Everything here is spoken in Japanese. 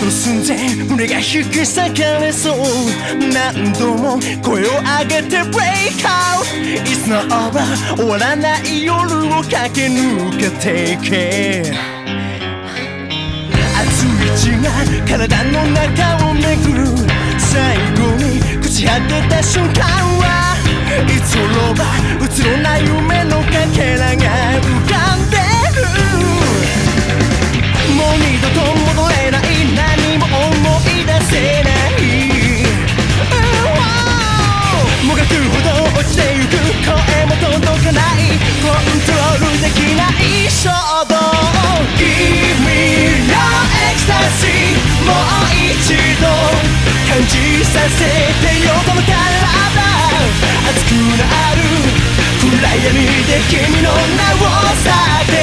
と寸前胸が引き裂かれそう。何度も声を上げて Break out! It's not over. 終わらない夜を駆け抜けていけ。熱い血が体の中を巡る。最後に朽ち果てた瞬間はさせてよこの体熱くなる。暗闇で君の名を叫ぶ